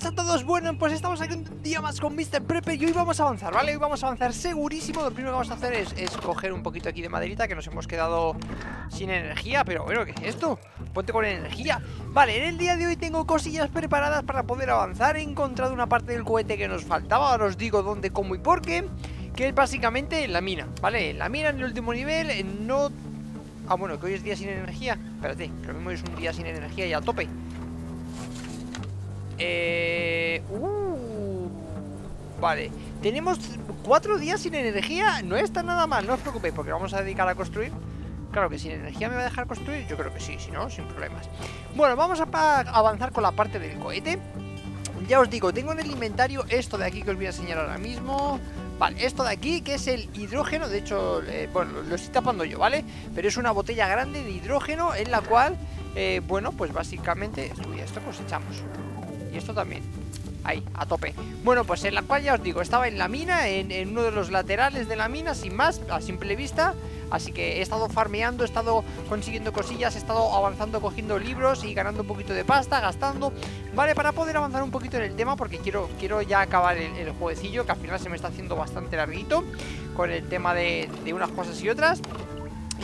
buenas a todos, bueno, pues estamos aquí un día más con Mr. Prepper y hoy vamos a avanzar, ¿vale? Hoy vamos a avanzar segurísimo, lo primero que vamos a hacer es, coger un poquito aquí de maderita que nos hemos quedado sin energía Pero bueno, ¿qué es esto? Ponte con energía Vale, en el día de hoy tengo cosillas preparadas para poder avanzar He encontrado una parte del cohete que nos faltaba, ahora os digo dónde, cómo y por qué Que es básicamente en la mina, ¿vale? La mina, en el último nivel, no... Ah, bueno, que hoy es día sin energía Espérate, que lo mismo es un día sin energía y a tope eh... Vale Tenemos cuatro días sin energía No está nada mal, no os preocupéis Porque vamos a dedicar a construir. Claro que sin energía me va a dejar construir Yo creo que sí, si no, sin problemas. Bueno, vamos a avanzar con la parte del cohete. Ya os digo, tengo en el inventario Esto de aquí que os voy a enseñar ahora mismo. Vale, esto de aquí que es el hidrógeno De hecho, eh, bueno, lo estoy tapando yo, ¿vale? Pero es una botella grande de hidrógeno En la cual, eh, bueno, pues básicamente Esto, esto cosechamos y esto también Ahí, a tope. Bueno, pues en la cual ya os digo, estaba en la mina en, uno de los laterales de la mina Sin más, a simple vista. Así que he estado farmeando, he estado consiguiendo cosillas He estado avanzando, cogiendo libros Y ganando un poquito de pasta, gastando. Vale, para poder avanzar un poquito en el tema Porque quiero, quiero ya acabar el, el jueguecillo Que al final se me está haciendo bastante larguito Con el tema de, de unas cosas y otras.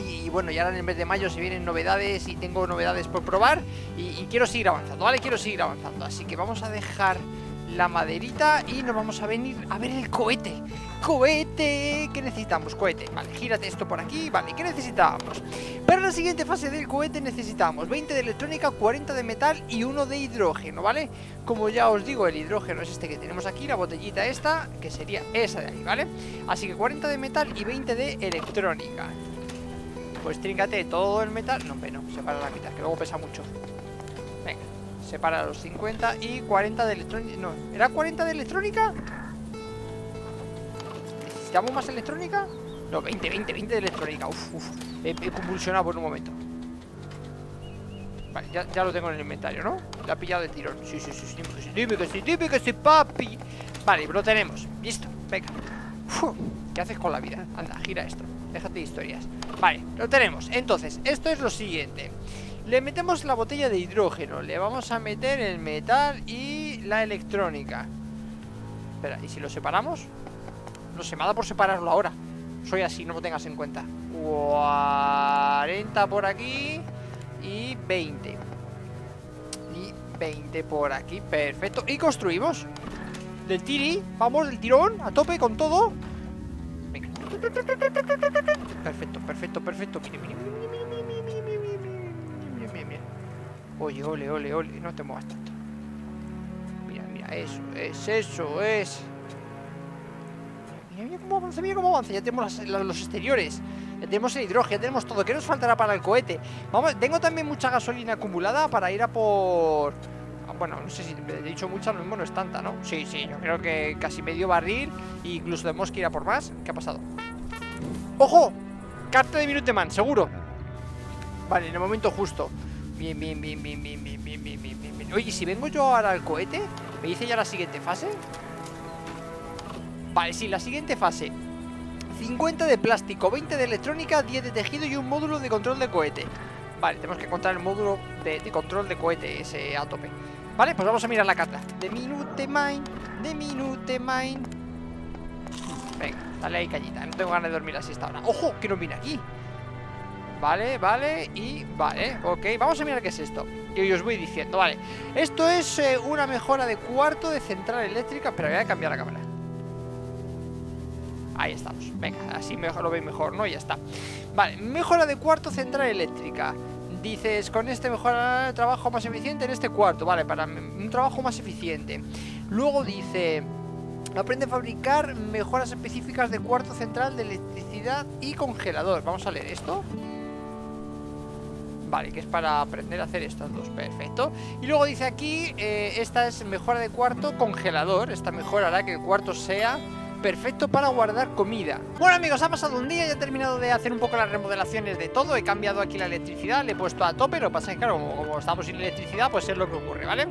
Y, bueno, ya ahora en el mes de mayo se vienen novedades y tengo novedades por probar y, quiero seguir avanzando, ¿vale? Quiero seguir avanzando, así que vamos a dejar la maderita y nos vamos a venir a ver el cohete ¡Cohete! ¿Qué necesitamos? Cohete, vale, gírate esto por aquí, vale, ¿qué necesitamos? Para la siguiente fase del cohete necesitamos 20 de electrónica, 40 de metal y 1 de hidrógeno, ¿vale? Como ya os digo, el hidrógeno es este que tenemos aquí, la botellita esta, que sería esa de ahí, ¿vale? Así que 40 de metal y 20 de electrónica pues tríncate todo el metal No, no, separa la mitad, que luego pesa mucho Venga, separa los 50 y 40 de electrónica No, ¿era 40 de electrónica? ¿Necesitamos más electrónica? No, 20, 20, 20 de electrónica Uf, uf, he, convulsionado por un momento Vale, ya, lo tengo en el inventario, ¿no? Lo ha pillado de tirón Sí, sí, sí, sí, dime que sí, dime que sí, papi Vale, lo tenemos, listo, venga ¿Qué haces con la vida? Anda, gira esto Déjate de historias Vale, lo tenemos Entonces, esto es lo siguiente Le metemos la botella de hidrógeno Le vamos a meter el metal y la electrónica. Espera, ¿y si lo separamos? No sé, me ha dado por separarlo ahora. Soy así, no lo tengas en cuenta. 40 por aquí Y 20 Y 20 por aquí Perfecto, y construimos. Del tiri, vamos, del tirón A tope con todo. Perfecto, perfecto, perfecto. Mire, mire, mire, mire, mire, Oye, ole, ole, ole. No te muevas tanto. Mira, mira, eso, es, eso, es. Mira, mira cómo avanza, mira cómo avanza. Ya tenemos los exteriores. Ya tenemos el hidrógeno, ya tenemos todo. ¿Qué nos faltará para el cohete? Vamos, tengo también mucha gasolina acumulada para ir a por... Bueno, no sé si he dicho mucha, lo mismo no es tanta, ¿no? Sí, sí, yo creo que casi medio barril E incluso tenemos que ir a por más ¿Qué ha pasado? ¡Ojo! Carta de Minuteman, seguro Vale, en el momento justo Bien, bien, bien, bien, bien, bien, bien, bien, bien, bien. Oye, si vengo yo ahora al cohete ¿Me dice ya la siguiente fase? Vale, sí, la siguiente fase. 50 de plástico, 20 de electrónica 10 de tejido y un módulo de control de cohete. Vale, tenemos que encontrar el módulo de, de control de cohete ese a tope. Vale, pues vamos a mirar la carta. De Minute Mine, de Minute Mine. Venga, dale ahí cañita. No tengo ganas de dormir así esta hora ¡Ojo! Que nos viene aquí Vale, vale y vale Ok, vamos a mirar qué es esto. Y os voy diciendo, vale Esto es eh, una mejora de cuarto de central eléctrica Pero voy a cambiar la cámara. Ahí estamos, venga, así mejor, lo veis mejor, ¿no? Ya está. Vale, mejora de cuarto central eléctrica. Dices, con este mejora trabajo más eficiente en este cuarto Vale, para un trabajo más eficiente. Luego dice Aprende a fabricar mejoras específicas de cuarto central de electricidad y congelador. Vamos a leer esto Vale, que es para aprender a hacer estas dos, perfecto. Y luego dice aquí, eh, esta es mejora de cuarto congelador. Esta mejora hará que el cuarto sea perfecto para guardar comida. Bueno amigos, ha pasado un día, ya he terminado de hacer un poco las remodelaciones de todo. He cambiado aquí la electricidad, le he puesto a tope Lo que pasa que claro, como, estamos sin electricidad, pues es lo que ocurre, ¿vale?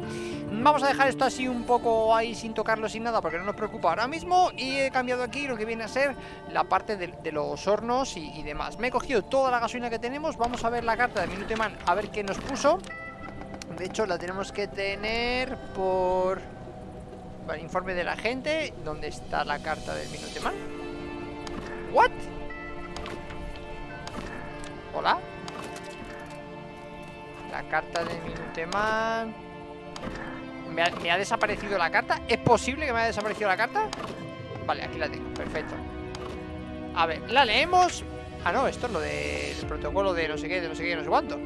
Vamos a dejar esto así un poco ahí sin tocarlo, sin nada Porque no nos preocupa ahora mismo. Y he cambiado aquí lo que viene a ser la parte de, los hornos y, demás. Me he cogido toda la gasolina que tenemos. Vamos a ver la carta de Minuteman, a ver qué nos puso. De hecho la tenemos que tener por... Vale, informe de la gente. ¿Dónde está la carta del Minuteman? ¿What? ¿Hola? La carta del Minuteman. ¿Me ha, ¿Me ha desaparecido la carta? ¿Es posible que me haya desaparecido la carta? Vale, aquí la tengo, perfecto A ver, la leemos Ah, no, esto es lo del protocolo de no sé qué, de no sé qué, no sé cuánto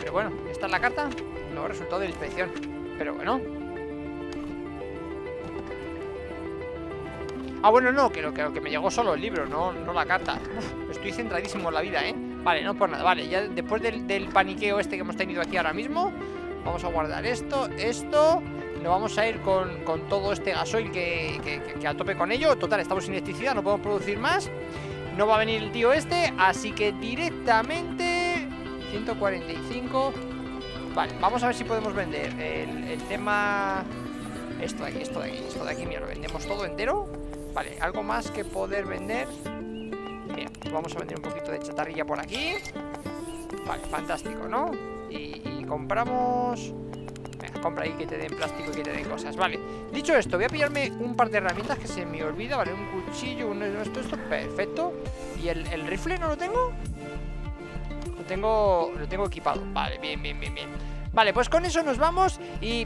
Pero bueno, esta es la carta No, resultado de la inspección Pero bueno Ah, bueno, no, que lo que, que me llegó solo el libro, no, no la carta. Uf, Estoy centradísimo en la vida, ¿eh? Vale, no por nada, vale, ya después del, del paniqueo este que hemos tenido aquí ahora mismo Vamos a guardar esto, esto Nos vamos a ir con, con todo este gasoil que, que, que, que a tope con ello. Total, estamos sin electricidad, no podemos producir más. No va a venir el tío este Así que directamente 145 Vale, vamos a ver si podemos vender el, el tema. Esto de aquí, esto de aquí, esto de aquí Mira, lo vendemos todo entero Vale, algo más que poder vender Mira, vamos a vender un poquito de chatarrilla por aquí. Vale, fantástico, ¿no? Y, compramos... Venga, compra ahí que te den plástico y que te den cosas. Vale, dicho esto, voy a pillarme un par de herramientas que se me olvida Vale, un cuchillo, un esto, esto, perfecto. ¿Y el, rifle no lo tengo? Lo tengo, lo tengo equipado. Vale, bien, bien, bien, bien. Vale, pues con eso nos vamos y...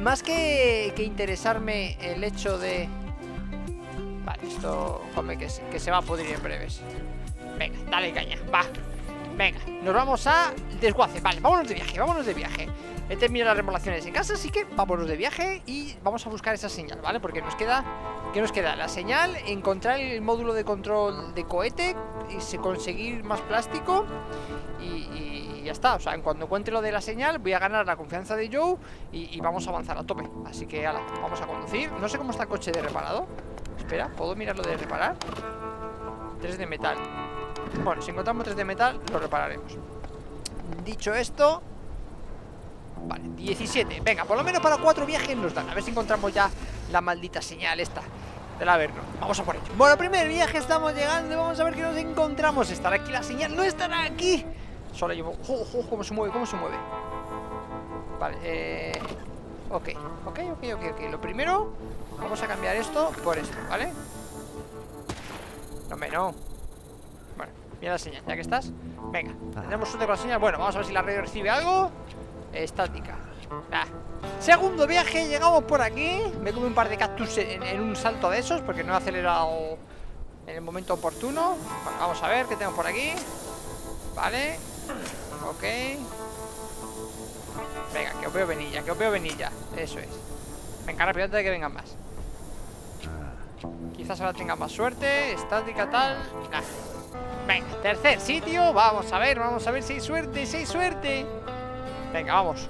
Más, que interesarme el hecho de... Vale, esto come que se, va a pudrir en breves. Venga, dale caña, va. Venga, nos vamos a desguace. Vale, vámonos de viaje, vámonos de viaje. He terminado las remolaciones en casa, así que vámonos de viaje Y vamos a buscar esa señal, ¿vale? Porque nos queda, ¿qué nos queda? La señal, encontrar el módulo de control de cohete Y conseguir más plástico y, ya está, o sea, cuando encuentre lo de la señal Voy a ganar la confianza de Joe y, y vamos a avanzar a tope. Así que, ala, vamos a conducir. No sé cómo está el coche de reparado Espera, ¿puedo mirar lo de reparar? 3 de metal Bueno, si encontramos 3 de metal, lo repararemos Dicho esto Vale, 17 Venga, por lo menos para 4 viajes nos dan A ver si encontramos ya la maldita señal esta Del Averno Vamos a por ello Bueno, primer viaje estamos llegando Vamos a ver qué nos encontramos ¿Estará aquí la señal? ¡No estará aquí! Solo llevo... ¡Oh, cómo se mueve! ¿Cómo se mueve? Vale, eh... Ok, ok, ok, ok, ok Lo primero Vamos a cambiar esto por esto, ¿vale? No, me no. Bueno, mira la señal, ya que estás. Venga, tenemos suerte con la señal. Bueno, vamos a ver si la radio recibe algo. Estática. Ah. Segundo viaje, llegamos por aquí. Me come un par de cactus en, en, un salto de esos Porque no he acelerado En el momento oportuno. Bueno, Vamos a ver qué tenemos por aquí. Vale. Ok. Venga, que os veo venilla, que os veo venilla Eso es. Venga, rápido antes de que vengan más Quizás ahora tenga más suerte Estática tal nah. Venga, tercer sitio Vamos a ver, vamos a ver si hay suerte Si hay suerte Venga, vamos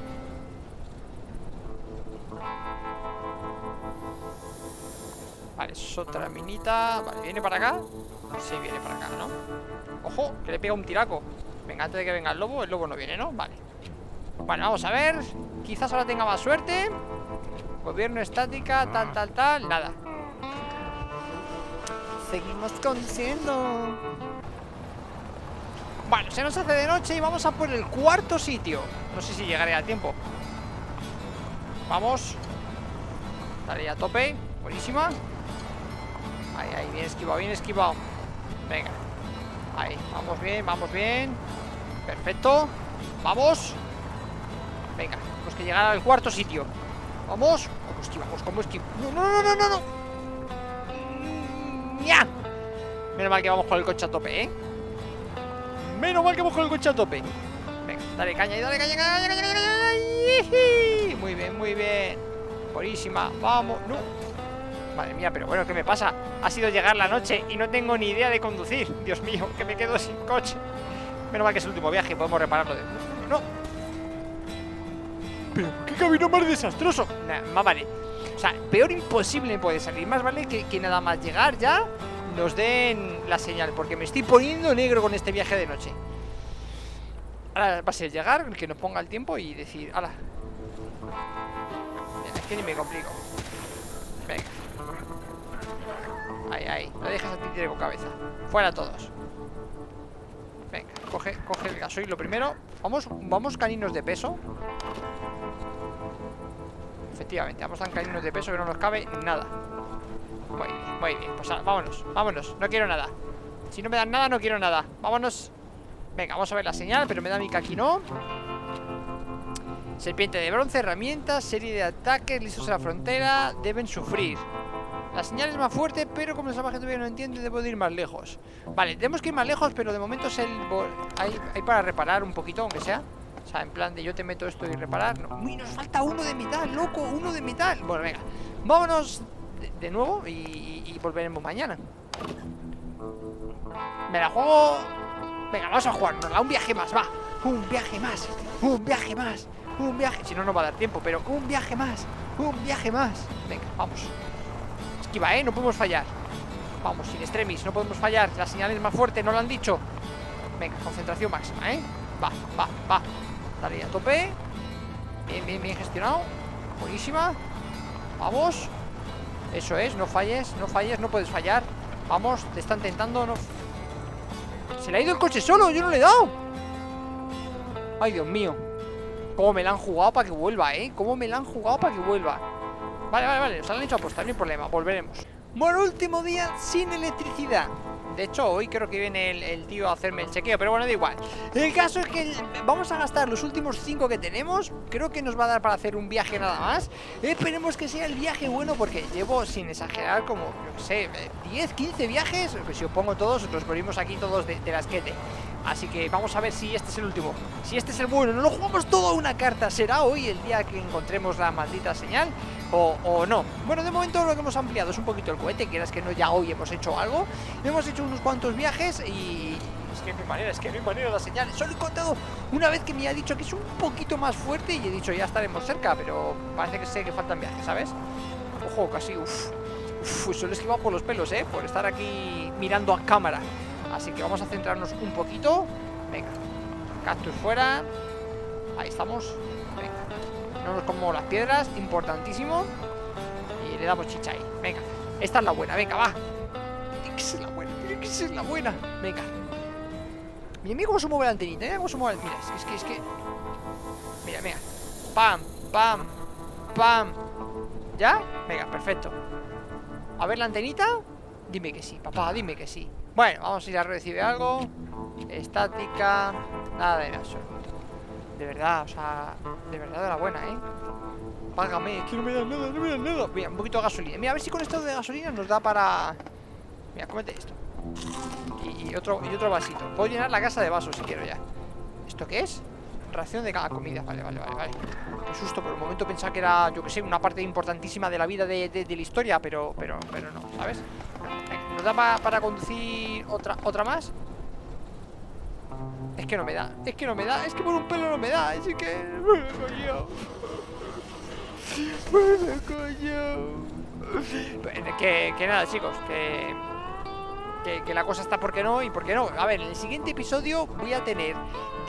Vale, es otra minita Vale, ¿viene para acá? Sí, viene para acá, ¿no? ¡Ojo! Que le pega un tiraco Venga, antes de que venga el lobo El lobo no viene, ¿no? Vale Bueno, vamos a ver Quizás ahora tenga más suerte Gobierno estática, tal, tal, tal Nada Seguimos conduciendo. Bueno, se nos hace de noche Y vamos a por el cuarto sitio. No sé si llegaré a tiempo. Vamos. Dale a tope. Buenísima. Ahí, ahí, bien esquivado, bien esquivado. Venga. Ahí, vamos bien, vamos bien. Perfecto. Vamos. Venga, tenemos que llegar al cuarto sitio. Vamos. ¿Cómo esquivamos? ¿Cómo esquivamos? No, no, no, no, no Menos mal que vamos con el coche a tope, ¿eh? Menos mal que vamos con el coche a tope. Venga, dale caña y dale caña, caña, caña, caña, caña. Muy bien, muy bien. Buenísima, vamos No Madre mía, pero bueno, ¿qué me pasa? Ha sido llegar la noche y no tengo ni idea de conducir. Dios mío, que me quedo sin coche. Menos mal que es el último viaje, podemos repararlo de... No Pero, ¿qué camino más desastroso? Nah, más vale O sea, peor imposible puede salir. Más vale que, nada más llegar ya Nos den la señal Porque me estoy poniendo negro con este viaje de noche. Ahora va a ser llegar Que nos ponga el tiempo y decir ¡Hala! Es que ni me complico. Venga. Ahí, ahí, no dejes a ti con cabeza. Fuera todos. Venga, coge, coge el gasoil lo primero. Vamos, vamos caninos de peso efectivamente. Vamos tan cañones de peso que no nos cabe nada. Muy bien, muy bien. Pues vámonos, vámonos, no quiero nada. Si no me dan nada, no quiero nada. Vámonos. Venga, vamos a ver la señal, pero me da mi aquí no Serpiente de bronce, herramientas, serie de ataques Listos en la frontera, deben sufrir. La señal es más fuerte, pero como el salvaje todavía no entiende, debo de ir más lejos. Vale, tenemos que ir más lejos, pero de momento es el... Hay, hay para reparar un poquito, aunque sea. O sea, en plan de yo te meto esto y reparar. No. Uy, nos falta uno de metal, loco, uno de metal. Bueno, venga, vámonos de, nuevo y, volveremos mañana. Me la juego... Venga, vamos a jugárnosla, un viaje más, va. Un viaje más, un viaje más, un viaje... Si no, no va a dar tiempo, pero un viaje más, un viaje más. Venga, vamos. Esquiva, ¿eh? No podemos fallar Vamos, sin extremis, no podemos fallar La señal es más fuerte, no lo han dicho Venga, concentración máxima, ¿eh? Va, va, va Dale a tope. Bien, bien, bien gestionado. Buenísima. Vamos. Eso es, no falles, no falles, no puedes fallar. Vamos, te están tentando, no... Se le ha ido el coche solo, yo no le he dado. Ay, Dios mío. Cómo me la han jugado para que vuelva, ¿eh? Cómo me la han jugado para que vuelva. Vale, vale, vale, nos han hecho apostar, no hay problema, volveremos. Bueno, último día sin electricidad de hecho, hoy creo que viene el, tío a hacerme el chequeo Pero bueno, da igual. El caso es que vamos a gastar los últimos 5 que tenemos. Creo que nos va a dar para hacer un viaje nada más. Esperemos que sea el viaje bueno Porque llevo, sin exagerar, como, yo qué sé 10, 15 viajes. Que si os pongo todos, los volvimos aquí todos de, de la esquete Así que vamos a ver si este es el último. Si este es el bueno, no lo jugamos todo a una carta. ¿Será hoy el día que encontremos la maldita señal? O, no. Bueno, de momento lo que hemos ampliado es un poquito el cohete Quieras que no, ya hoy hemos hecho algo. Hemos hecho unos cuantos viajes y... Es que mi manera, es que mi manera la señal Solo he contado una vez que me ha dicho que es un poquito más fuerte Y he dicho ya estaremos cerca Pero parece que sé que faltan viajes, ¿sabes? Ojo, casi, uff Uf, solo esquivado por los pelos, ¿eh? Por estar aquí mirando a cámara. Así que vamos a centrarnos un poquito. Venga, cactus fuera. Ahí estamos no nos como las piedras, importantísimo. Y le damos chicha ahí. Venga, esta es la buena, venga, va. Tiene que ser la buena, tiene que ser la buena. Venga. Mira, mira cómo se mueve la antenita, mira cómo se mueve Mira, es que, es que, Mira, mira. Pam, pam, pam. ¿Ya? Venga, perfecto. A ver la antenita. Dime que sí, papá, dime que sí. Bueno, vamos a ir a recibir algo. Estática. Nada de absoluto De verdad, o sea, de verdad de la buena, ¿eh? Págame, es que no me da nada, no me da nada Mira, un poquito de gasolina Mira, a ver si con esto de gasolina nos da para... Mira, cómete esto y, otro, y otro vasito Puedo llenar la casa de vasos si quiero ya ¿Esto qué es? Ración de cada comida Vale, vale, vale, vale Qué susto, por un momento pensaba que era, yo que sé, una parte importantísima de la vida de, de, la historia Pero, pero, pero no, ¿sabes? ¿Nos da para conducir otra, otra más? Es que no me da, es que no me da, es que por un pelo no me da, así que... Bueno, coño. Bueno, coño. Que, que nada, chicos, que que, la cosa está por qué no y por qué no. A ver, en el siguiente episodio voy a tener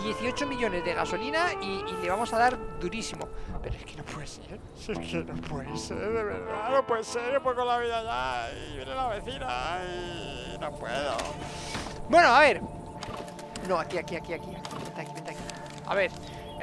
18 millones de gasolina y, le vamos a dar durísimo. Pero es que no puede ser. Es que no puede ser, de verdad. No puede ser. Yo con la vida ya y viene la vecina y no puedo. Bueno, a ver. No, aquí, aquí, aquí, aquí. Vente aquí, vente aquí. A ver.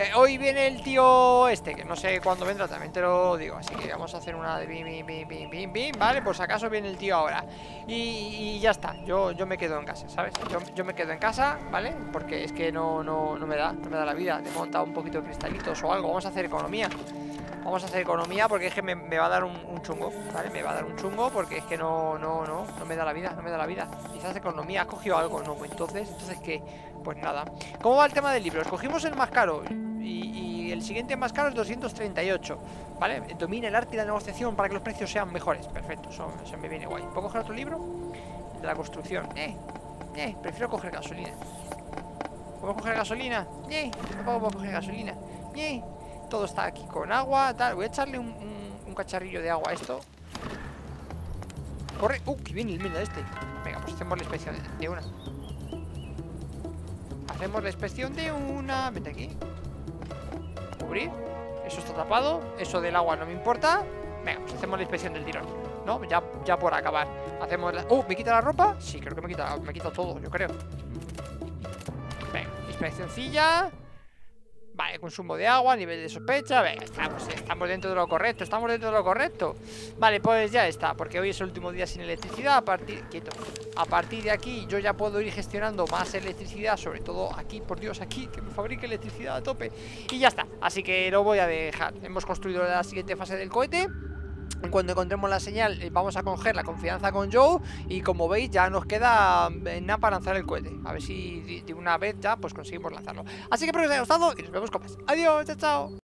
Eh, hoy viene el tío este, que no sé cuándo vendrá, también te lo digo. Así que vamos a hacer una de bim, bim, bim, bim, bim, bim, ¿vale? Pues acaso viene el tío ahora. Y, ya está, yo, yo me quedo en casa, ¿sabes? Yo, me quedo en casa, ¿vale? Porque es que no, no, no me da, no me da la vida. Te he montado un poquito de cristalitos o algo. Vamos a hacer economía. Vamos a hacer economía porque es que me, va a dar un, chungo, ¿vale? Me va a dar un chungo porque es que no, no, no, no me da la vida, no me da la vida. Quizás economía, ¿has cogido algo? No, pues entonces, entonces ¿qué? Pues nada. ¿Cómo va el tema del libro? Escogimos el más caro y, el siguiente más caro es 238 ¿Vale? Domina el arte y la negociación para que los precios sean mejores Perfecto, eso, me viene guay ¿Puedo coger otro libro? de la construcción Eh, eh, prefiero coger gasolina ¿Puedo coger gasolina? Eh, tampoco puedo coger gasolina Eh, todo está aquí con agua, tal. Voy a echarle un, cacharrillo de agua a esto. Corre, uh, que viene el menda este. Venga, pues hacemos la inspección de una. Hacemos la inspección de una. Vente aquí. Cubrir. Eso está tapado. Eso del agua no me importa. Venga, pues hacemos la inspección del tirón. ¿No? Ya, ya por acabar. Hacemos la... ¡Uh! ¿Me quita la ropa? Sí, creo que me quita, me quita todo, yo creo. Venga, inspeccioncilla Vale, consumo de agua, nivel de sospecha. Venga, estamos, estamos dentro de lo correcto Estamos dentro de lo correcto. Vale, pues ya está, porque hoy es el último día sin electricidad. A partir, quieto A partir de aquí yo ya puedo ir gestionando más electricidad Sobre todo aquí, por Dios, aquí Que me fabrique electricidad a tope. Y ya está, así que lo voy a dejar. Hemos construido la siguiente fase del cohete cuando encontremos la señal eh, vamos a coger la confianza con Joe y como veis ya nos queda eh, nada para lanzar el cohete. A ver si de una vez ya pues conseguimos lanzarlo. Así que espero que os haya gustado y nos vemos con más. Adiós, chao, chao.